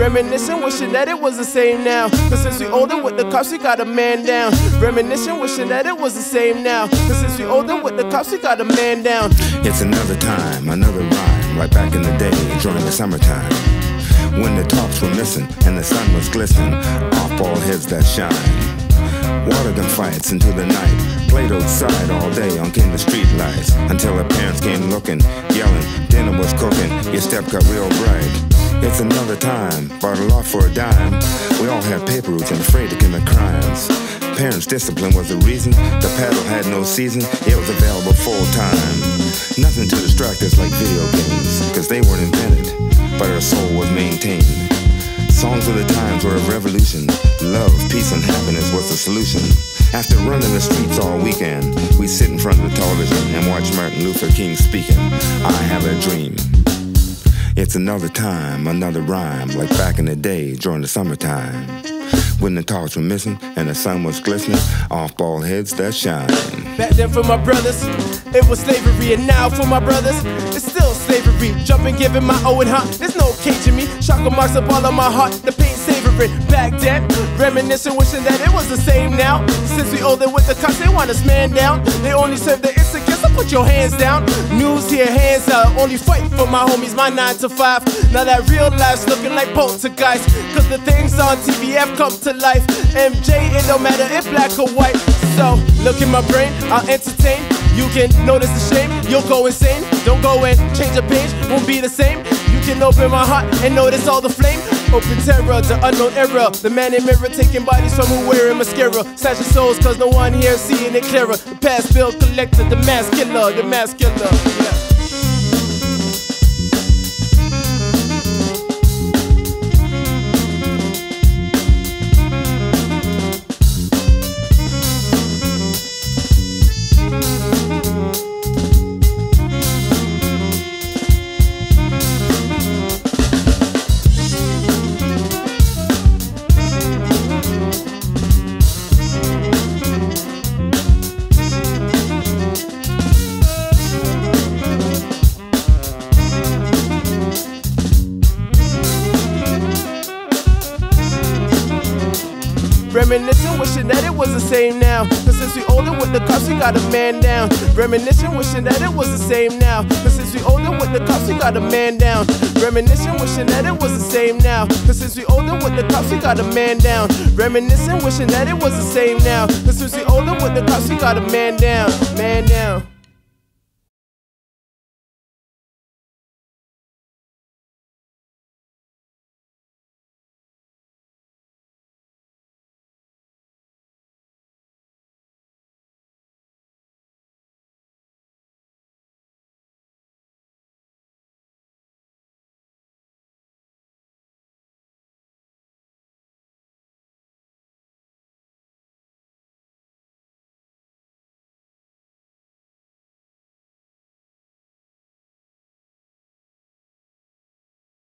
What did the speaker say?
Reminiscing, wishing that it was the same now. Cause since we older with the cops, we got a man down. Reminiscing, wishing that it was the same now. Cause since we older with the cops, we got a man down. It's another time, another rhyme, right back in the day during the summertime. When the tops were missing and the sun was glistening off all heads that shine. Water gun fights into the night. Played outside all day on king the street lights. Until the parents came looking, yelling, dinner was cooking, your step got real bright. It's another time, bought a lot for a dime. We all had paper routes and afraid to commit crimes. Parents' discipline was the reason. The paddle had no season, it was available full time. Nothing to distract us like video games, cause they weren't invented, but our soul was maintained. Songs of the times were a revolution. Love, peace, and happiness was the solution. After running the streets all weekend, we sit in front of the television and watch Martin Luther King speaking. I have a dream. It's another time, another rhyme, like back in the day during the summertime. When the cars were missing and the sun was glistening off bald heads that shine. Back then for my brothers, it was slavery, and now for my brothers, it's still slavery. Jumping, giving my own heart, there's no caging me. Chakra marks up all of my heart, the pain savoring. Back then, reminiscing, wishing that it was the same now. Since we older with the cops, they want us man down. They only serve the your hands down. News here, hands up. Only fight for my homies, my 9 to 5. Now that real life's looking like poltergeist. Cause the things on TV have come to life. MJ, it don't matter if black or white. So, look in my brain, I'll entertain. You can notice the shame, you'll go insane. Don't go and change a page, won't be the same. You can open my heart and notice all the flame. Open terror, the unknown era. The man in mirror taking bodies from who wearing mascara. Snatching souls, cause no one here seeing it clearer. The past bill collector, the mass killer, the mass killer. Yeah. Reminiscing, wishing that it was the same now. Cause since we older with the cops, we got a man down. Reminiscing, wishing that it was the same now. Cause since we older with the cops, we got a man down. Reminiscing, wishing that it was the same now. Cause since we older with the cops, we got a man down. Reminiscing, wishing that it was the same now. Cause since we older with the cops, we got a man down. Man down.